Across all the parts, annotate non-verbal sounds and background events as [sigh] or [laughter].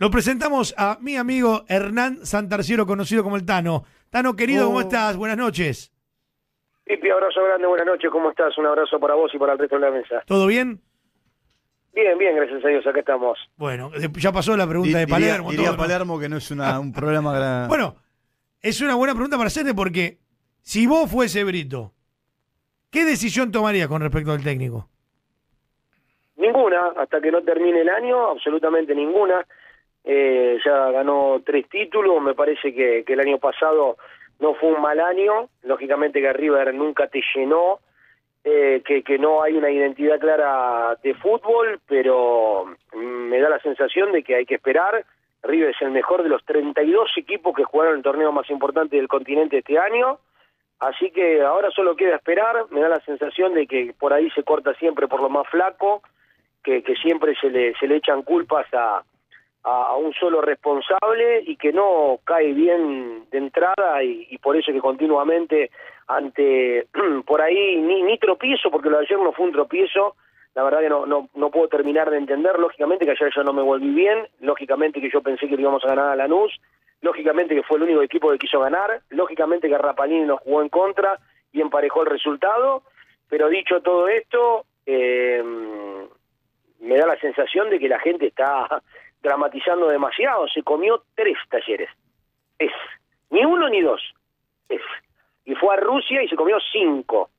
Lo presentamos a mi amigo Hernán Santarciero, conocido como el Tano. Tano, querido, ¿cómo Oh. estás? Buenas noches. Pipi, abrazo grande, buenas noches, ¿cómo estás? Un abrazo para vos y para el resto de la mesa. ¿Todo bien? Bien, bien, gracias a Dios, acá estamos. Bueno, de- ya pasó la pregunta de Diría- Palermo. diría todo, ¿no? Palermo que no es una- un problema grave. [laughs] Bueno, es una buena pregunta para hacerte porque si vos fuese Brito, ¿qué decisión tomarías con respecto al técnico? Ninguna, hasta que no termine el año, absolutamente ninguna. Eh, ya ganó tres títulos, me parece que, el año pasado no fue un mal año, lógicamente que River nunca te llenó, eh, que, que no hay una identidad clara de fútbol, pero mm, me da la sensación de que hay que esperar. River es el mejor de los 32 equipos que jugaron el torneo más importante del continente este año. Así que ahora solo queda esperar. Me da la sensación de que por ahí se corta siempre por lo más flaco, que, que siempre se le, se le echan culpas a, a, un solo responsable y que no cae bien de entrada y, y por eso que continuamente ante [clears throat] por ahí ni, ni tropiezo, porque lo de ayer no fue un tropiezo, la verdad que no, no, no puedo terminar de entender, lógicamente que ayer yo no me volví bien, lógicamente que yo pensé que íbamos a ganar a Lanús, lógicamente que fue el único equipo que quiso ganar, lógicamente que Rapalini nos jugó en contra y emparejó el resultado, pero dicho todo esto, eh, me da la sensación de que la gente está dramatizando demasiado, se comió tres talleres, es, ni uno ni dos, es, y fue a Rusia y se comió cinco,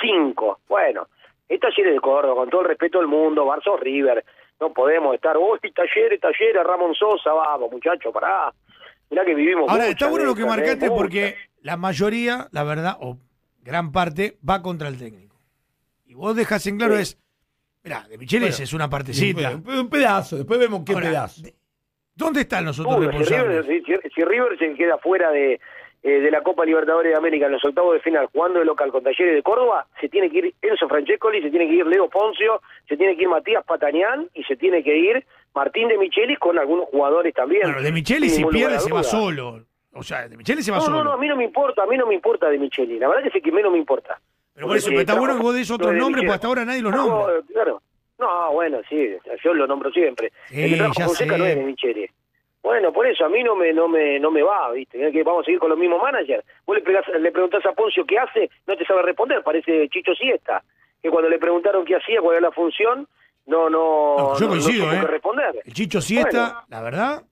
cinco, bueno, es Talleres de Córdoba, con todo el respeto del mundo, Barça River, no podemos estar, uy, Talleres, Talleres, Ramón Sosa, vamos, muchacho, pará, mirá que vivimos Ahora, está bueno lo que ¿eh? marcaste porque la mayoría, la verdad, o gran parte, va contra el técnico. Y vos dejas en claro Sí. es, mirá, de Micheles Bueno, es una Sí, partecita. un, un pedazo, después vemos qué Ahora, pedazo. de- ¿Dónde están los otros Uy, si, River, responsables? si- si River se queda fuera de, eh, de la Copa Libertadores de América en los octavos de final jugando de local con Talleres de Córdoba, se tiene que ir Enzo Francescoli, se tiene que ir Leo Poncio, se tiene que ir Matías Patanián y se tiene que ir Martín de Michelis con algunos jugadores también. Bueno, de Michelis si pierde se va solo. O sea, de Michelis se va No, solo. no, no, a mí no me importa, a mí no me importa de Micheli, la verdad que es el que menos me importa. Pero por eso, pero está bueno que vos des otros nombres, porque hasta ahora nadie los No, nombra. Claro. No, bueno, sí, yo lo nombro siempre. El que trajo Fonseca no es de Micheli. Bueno, por eso a mí no me no me no me va, ¿viste? Que vamos a seguir con los mismos managers. Vos le, pegás- le preguntás a Poncio qué hace, no te sabe responder, parece Chicho Siesta. Que cuando le preguntaron qué hacía, cuál era la función, no no No, yo no- no coincido, supo ¿eh? responder. El Chicho Siesta, Bueno. la verdad,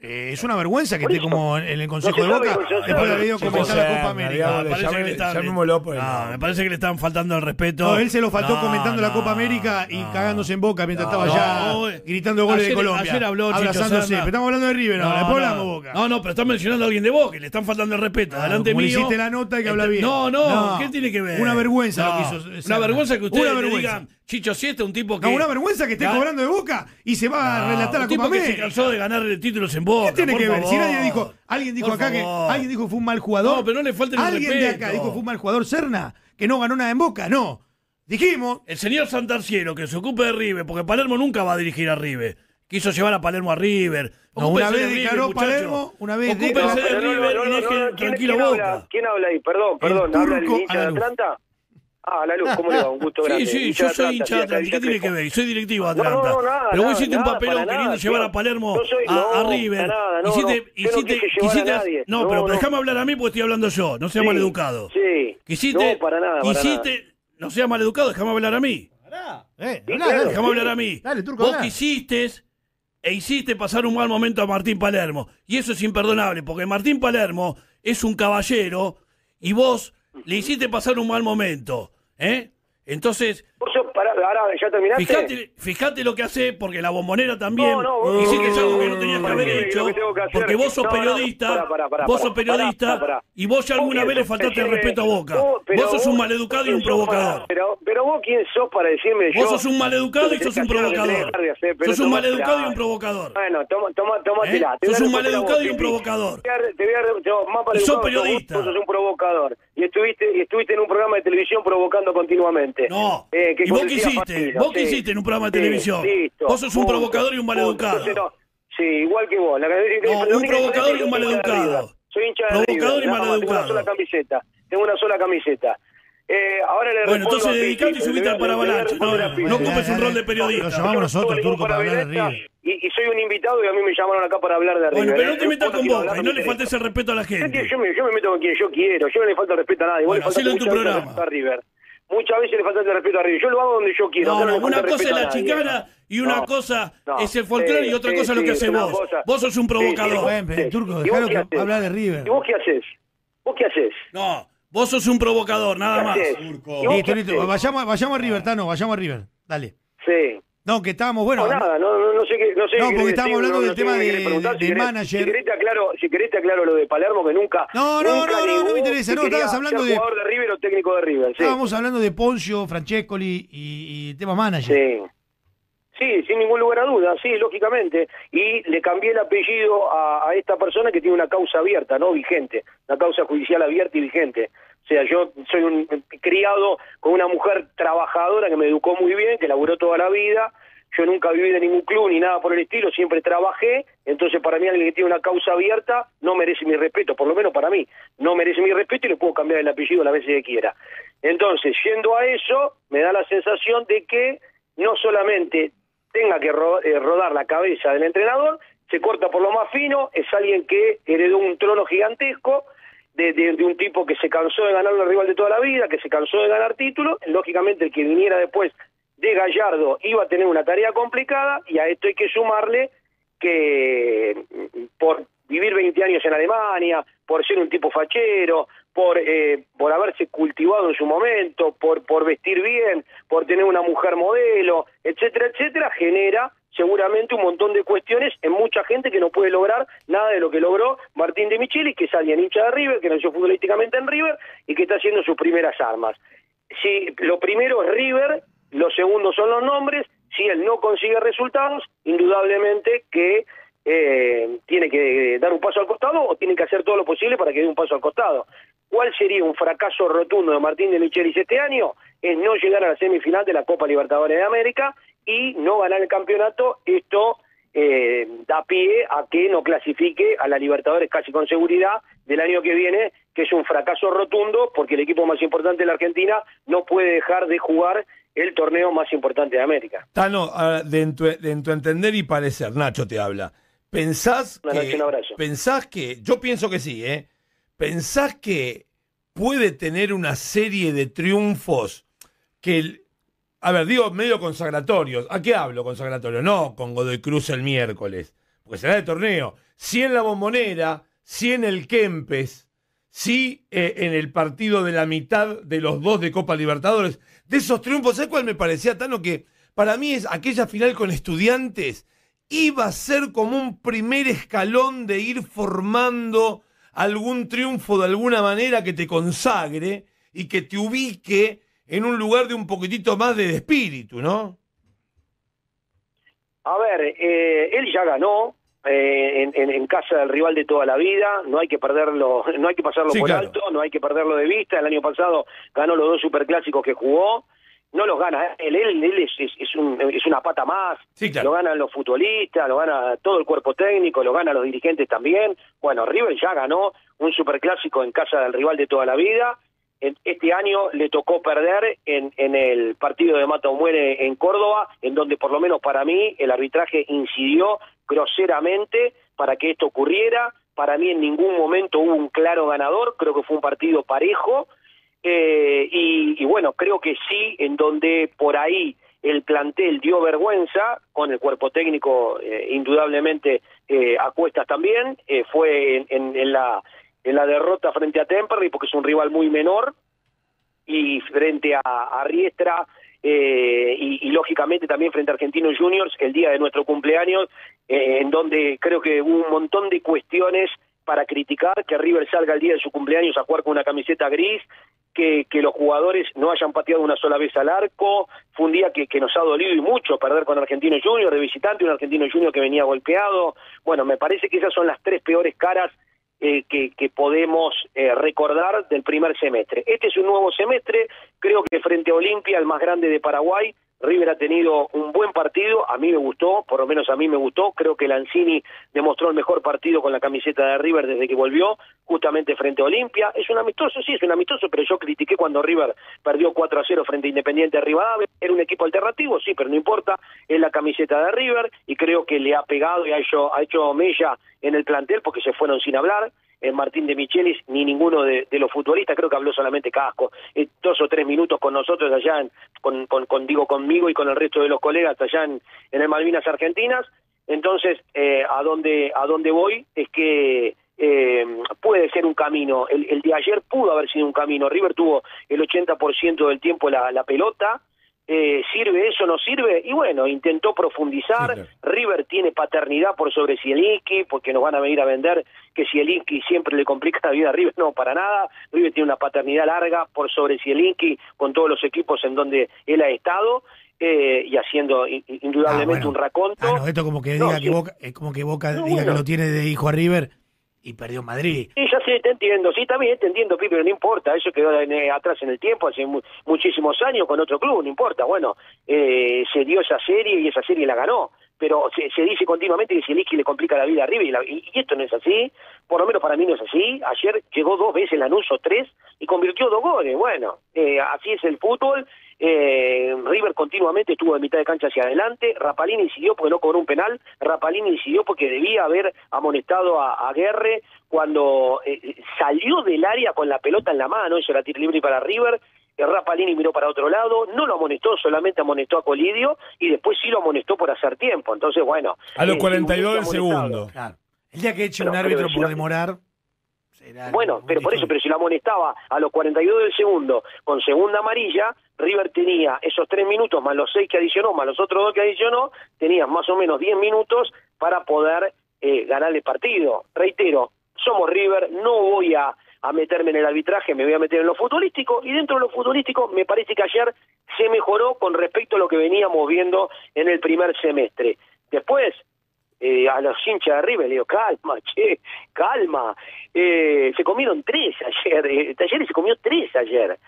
eh, es una vergüenza que esté como en el Consejo No de Boca después de haber ido comentar la Copa América. digamos, Me parece que le están- llamémoslo por el No, nombre. me parece que le están faltando el respeto. No, él se lo faltó No, comentando la Copa América y no. cagándose en boca mientras No, estaba no, gritando goles ayer- de Colombia. ayer habló Chicho abrazándose. Pero estamos hablando de River ahora, después hablamos de Boca. No, no, pero está mencionando a alguien de Boca y le están faltando el respeto. Claro, Delante como le mío. hiciste la nota y que habla bien. No, no, No, ¿qué tiene que ver? una vergüenza No, lo que hizo Una vergüenza que ustedes Una le vergüenza. digan Chicho Siete, un tipo que. No, una vergüenza que esté cobrando de Boca y se va a relatar la un tipo Copa que se cansó de ganar títulos en Boca. ¿Qué tiene por que ver? Si nadie dijo, alguien dijo Por acá que alguien dijo que fue un mal jugador. No, pero no le falten el Alguien de acá dijo que fue un mal jugador Serna, que no ganó nada en Boca. No. Dijimos, El señor Santarciero, que se ocupe de River, porque Palermo nunca va a dirigir a River. Quiso llevar a Palermo a River. No, una vez de River, declaró muchacho. Palermo, una vez declaró- de River no, y no, deje no, no, ¿quién- tranquilo quién Boca. habla? ¿Quién habla ahí? Perdón, perdón, ¿habla el hincha de. Atlanta? Ah, la luz, ¿cómo le va? Un gusto [laughs] grande. Sí, sí, Hincha yo soy Atlanta, hincha de Atlanta. ¿Y hincha qué tiene que ver? Y soy directivo de No, no, Atlanta. no, nada, Pero vos nada, hiciste un nada, papelón para queriendo nada. llevar a Palermo soy- a, River. nada, no, hiciste, no. Yo no hiciste, a hiciste- nadie. no, No, pero no. déjame hablar a mí porque estoy hablando yo. No sea Sí, maleducado. Sí. Quisiste, No, para nada, para quisiste, no sea maleducado, déjame hablar a mí. Eh, Sí, claro. dale. Déjame hablar a mí. Dale, Turco, Vos quisiste e hiciste pasar un mal momento a Martín Palermo. Y eso es imperdonable, porque Martín Palermo es un caballero y vos le hiciste pasar un mal momento. ¿Eh? Entonces, sos- pará, ahora, ¿ya terminaste? fíjate, fíjate lo que hace, porque la bombonera también No, no, vos- hiciste algo que no tenías que haber que- hecho, que que hacer- porque vos sos No, no, periodista, pará, pará, vos sos periodista y vos ya alguna vez le faltaste el respeto a Boca. vos- sos un maleducado y un provocador. pero, pero vos quién sos para decirme yo... Vos sos un maleducado y sos que un que que provocador. Sos un maleducado y un provocador. Bueno, toma, tómatela. ¿Eh? Sos un maleducado y un provocador. Te voy a- más Y sos periodista. Vos sos un provocador. Y estuviste, y estuviste en un programa de televisión provocando continuamente. No. Eh, que ¿Y vos qué conducía hiciste? ¿Vos qué hiciste en un programa de televisión? Vos sos un provocador y un maleducado. Sí, igual que vos. No, un provocador y un es que soy hincha de maleducado. Soy hincha de Provocador y más, Tengo una maleducado. sola camiseta. Tengo una sola camiseta. Eh, ahora le Bueno, entonces dedicate y le al paravalancha. No, no, ocupes un rol de Lo periodista. llamamos nosotros, Turco, para hablar de River. Y, y soy un invitado y a mí me llamaron acá para hablar de River. Bueno, pero no te Eh, metas con Boca y no le faltes el respeto a la gente. yo me, yo me meto con quien yo quiero, yo no le falta respeto a nadie. Vos Bueno, le falta hacelo en tu programa. a River. Muchas veces le falta el respeto a River. Yo lo hago donde yo quiero. No, no, le una cosa es la chicana y una No, cosa no. es el folclore y otra cosa es lo que es haces vos. cosa. Vos sos un provocador. Bueno, Sí. Turco, ¿Y vos dejalo qué que haces? hablar de River. ¿Y vos qué haces? ¿Vos qué haces? No, vos sos un provocador, nada ¿Qué más. Turco. ¿Y vos Listo, listo. Vayamos, vayamos a River, Tano, vayamos a River. Dale. Sí. No, que estábamos, bueno. No, nada, no, no, no sé qué. No, sé No, qué porque estábamos hablando del tema de- querés preguntar. de- Si de querés- manager. Si querés, te aclaro, si querés te aclaro lo de Palermo, que nunca. No, no, nunca no, no, no me interesa, no, estabas hablando de- jugador de River o técnico de River, sí. Estábamos hablando de Poncio, Francescoli y, y tema manager. Sí. Sí, sin ningún lugar a duda, sí, lógicamente. Y le cambié el apellido a, a esta persona que tiene una causa abierta, no vigente, una causa judicial abierta y vigente. O sea, yo soy un criado con una mujer trabajadora que me educó muy bien, que laburó toda la vida. Yo nunca viví en ningún club ni nada por el estilo, siempre trabajé. Entonces, para mí, alguien que tiene una causa abierta no merece mi respeto, por lo menos para mí. No merece mi respeto y le puedo cambiar el apellido las veces que quiera. Entonces, yendo a eso, me da la sensación de que no solamente tenga que ro- eh, rodar la cabeza del entrenador, se corta por lo más fino, es alguien que heredó un trono gigantesco, de, un tipo que se cansó de ganar al rival de toda la vida, que se cansó de ganar títulos, lógicamente el que viniera después de Gallardo iba a tener una tarea complicada y a esto hay que sumarle que mm, por vivir 20 años en Alemania, por ser un tipo fachero, por, eh, por haberse cultivado en su momento, por, por vestir bien, por tener una mujer modelo, etcétera, etcétera, genera seguramente un montón de cuestiones en mucha gente que no puede lograr nada de lo que logró Martín de Micheli, que es alguien hincha de River, que nació futbolísticamente en River y que está haciendo sus primeras armas. Si lo primero es River, los segundos son los nombres, si él no consigue resultados, indudablemente que eh, tiene que dar un paso al costado o tiene que hacer todo lo posible para que dé un paso al costado. ¿Cuál sería un fracaso rotundo de Martín de Michelis este año? Es no llegar a la semifinal de la Copa Libertadores de América y no ganar el campeonato. Esto eh, da pie a que no clasifique a la Libertadores casi con seguridad del año que viene, que es un fracaso rotundo porque el equipo más importante de la Argentina no puede dejar de jugar el torneo más importante de América. Tano, de, en tu, de en tu entender y parecer, Nacho te habla. ¿Pensás Una noche, que, un abrazo. pensás que, yo pienso que sí, ¿eh? ¿Pensás que puede tener una serie de triunfos que, a ver, digo medio consagratorios? ¿A qué hablo consagratorio? No con Godoy Cruz el miércoles, porque será de torneo. Sí en la bombonera, sí en el Kempes, sí eh, en el partido de la mitad de los dos de Copa Libertadores. De esos triunfos, ¿sabes cuál me parecía, Tano? Que para mí es aquella final con estudiantes iba a ser como un primer escalón de ir formando algún triunfo de alguna manera que te consagre y que te ubique en un lugar de un poquitito más de espíritu, ¿no? A ver, eh, él ya ganó eh, en, en- en casa del rival de toda la vida, no hay que perderlo, no hay que pasarlo Sí, por claro. alto, no hay que perderlo de vista. El año pasado ganó los dos superclásicos que jugó, no los gana él, él, él es, es- es un- es una pata más, Sí, claro. lo ganan los futbolistas, lo gana todo el cuerpo técnico, lo ganan los dirigentes también. Bueno, River ya ganó un superclásico en casa del rival de toda la vida. Este año le tocó perder en, en el partido de Mata o Muere en Córdoba, en donde por lo menos para mí el arbitraje incidió groseramente para que esto ocurriera. Para mí en ningún momento hubo un claro ganador, creo que fue un partido parejo. Eh, y, y bueno, creo que sí, en donde por ahí el plantel dio vergüenza, con el cuerpo técnico eh, indudablemente eh, a cuestas también, eh, fue en- en la, en la derrota frente a Temperley, porque es un rival muy menor, y frente a, a Riestra, eh, y, lógicamente también frente a Argentinos Juniors, el día de nuestro cumpleaños, eh, en donde creo que hubo un montón de cuestiones para criticar que River salga el día de su cumpleaños a jugar con una camiseta gris, que, los jugadores no hayan pateado una sola vez al arco, fue un día que, que nos ha dolido y mucho perder con Argentinos Juniors de visitante, un Argentino Junior que venía golpeado, bueno, me parece que esas son las tres peores caras eh, que, que podemos eh, recordar del primer semestre. Este es un nuevo semestre, creo que frente a Olimpia, el más grande de Paraguay, River ha tenido un buen partido, a mí me gustó, por lo menos a mí me gustó, creo que Lanzini demostró el mejor partido con la camiseta de River desde que volvió, justamente frente a Olimpia, es un amistoso, sí, es un amistoso, pero yo critiqué cuando River perdió 4 a 0 frente a Independiente de Rivadavia, era un equipo alternativo, sí, pero no importa, es la camiseta de River y creo que le ha pegado y ha hecho, ha hecho mella en el plantel porque se fueron sin hablar, en Martín de Michelis ni ninguno de, los futbolistas, creo que habló solamente Casco, eh, dos o tres minutos con nosotros allá, en, con, con, digo, conmigo y con el resto de los colegas allá en, en el Malvinas Argentinas, entonces eh, a dónde a dónde voy es que eh, puede ser un camino, el, el, de ayer pudo haber sido un camino, River tuvo el 80% del tiempo la, la pelota, eh, ¿Sirve eso no sirve? Y bueno, intentó profundizar. River tiene paternidad por sobre Zielinski, porque nos van a venir a vender que Zielinski siempre le complica la vida a River. [laughs] No, para nada. River tiene una paternidad larga por sobre Zielinski con todos los equipos en donde él ha estado. Eh, y haciendo indudablemente ah, un raconto. Ah, no, esto como que diga que Boca, es como que Boca diga que lo tiene de hijo a River y perdió Madrid. Sí, ya te entiendo, sí, también te entiendo, Pipe, pero no importa, eso quedó eh, atrás en el tiempo, hace muchísimos años con otro club, no importa, bueno, eh, se dio esa serie y esa serie la ganó, pero se, dice continuamente que Zielinski le complica la vida arriba y, y, esto no es así, por lo menos para mí no es así, ayer llegó dos veces Lanús o tres y convirtió dos goles, bueno, eh, así es el fútbol eh, River continuamente estuvo de mitad de cancha hacia adelante, Rapalini siguió porque no cobró un penal, Rapalini siguió porque debía haber amonestado a, a Guerre cuando eh, salió del área con la pelota en la mano, eso era tiro libre para River, Rapalini miró para otro lado, no lo amonestó, solamente amonestó a Colidio y después sí lo amonestó por hacer tiempo. Entonces, bueno. A los 42 del segundo. El día que eche un árbitro por demorar. Bueno, pero por eso, pero si la amonestaba a los 42 del segundo con segunda amarilla, River tenía esos tres minutos más los seis que adicionó, más los otros dos que adicionó, tenías más o menos 10 minutos para poder eh, ganar el partido. Reitero, somos River, no voy a, a meterme en el arbitraje, me voy a meter en lo futbolístico, y dentro de lo futbolístico me parece que ayer se mejoró con respecto a lo que veníamos viendo en el primer semestre. Después, eh, a los hinchas de River, le digo, calma, che, calma. Eh, se comieron tres ayer, eh, Talleres se comió tres ayer.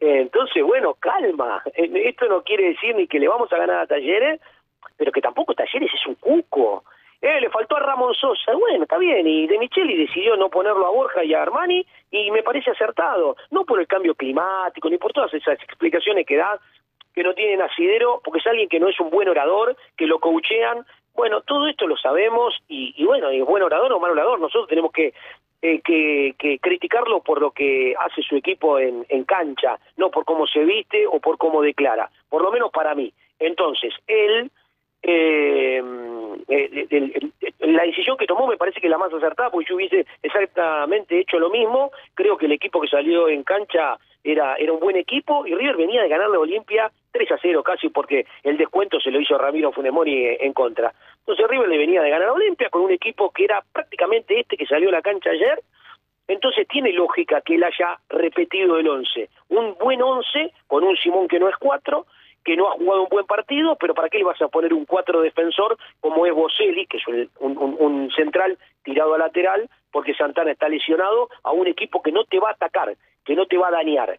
Eh, entonces, bueno, calma. Eh, esto no quiere decir ni que le vamos a ganar a Talleres, pero que tampoco Talleres es un cuco. Eh, le faltó a Ramón Sosa, bueno, está bien, y De Micheli decidió no ponerlo a Borja y a Armani, y me parece acertado, no por el cambio climático, ni por todas esas explicaciones que da, que no tienen asidero, porque es alguien que no es un buen orador, que lo coachean, bueno, todo esto lo sabemos y, y bueno, es buen orador o mal orador, nosotros tenemos que, eh, que, que, criticarlo por lo que hace su equipo en, en cancha, no por cómo se viste o por cómo declara, por lo menos para mí. Entonces, él, eh, eh la decisión que tomó me parece que la más acertada, porque yo hubiese exactamente hecho lo mismo, creo que el equipo que salió en cancha era, era un buen equipo y River venía de ganarle a Olimpia 3 a 0 casi porque el descuento se lo hizo Ramiro Funemori en contra. Entonces River le venía de ganar a Olimpia con un equipo que era prácticamente este que salió a la cancha ayer, entonces tiene lógica que él haya repetido el 11. Un buen 11 con un Simón que no es 4, que no ha jugado un buen partido, pero ¿para qué le vas a poner un 4 defensor como es Boselli, que es un, un central tirado a lateral, porque Santana está lesionado, a un equipo que no te va a atacar, que no te va a dañar?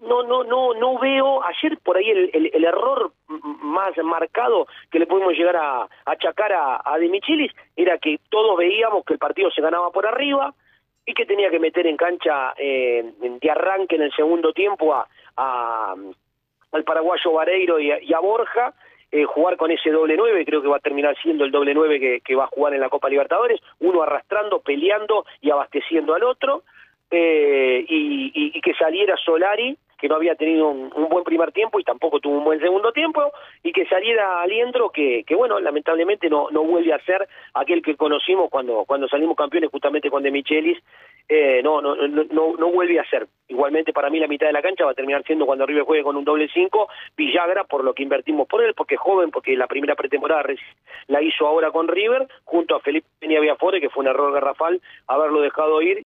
no, no, no, no veo ayer por ahí el, el, error más marcado que le pudimos llegar a, achacar a, a De Michelis era que todos veíamos que el partido se ganaba por arriba y que tenía que meter en cancha eh, de arranque en el segundo tiempo a, a al paraguayo Vareiro y a, Borja, eh, jugar con ese doble nueve, creo que va a terminar siendo el doble nueve que, que va a jugar en la Copa Libertadores, uno arrastrando, peleando y abasteciendo al otro, eh, y, y, que saliera Solari que no había tenido un, buen primer tiempo y tampoco tuvo un buen segundo tiempo, y que saliera Aliendro, que, que bueno, lamentablemente no, no vuelve a ser aquel que conocimos cuando, cuando salimos campeones justamente con De Michelis, eh, no, no, no, no, vuelve a ser. Igualmente para mí la mitad de la cancha va a terminar siendo cuando River juegue con un doble 5, Villagra por lo que invertimos por él, porque es joven, porque la primera pretemporada la hizo ahora con River, junto a Felipe Peña Viafore, que fue un error garrafal haberlo dejado ir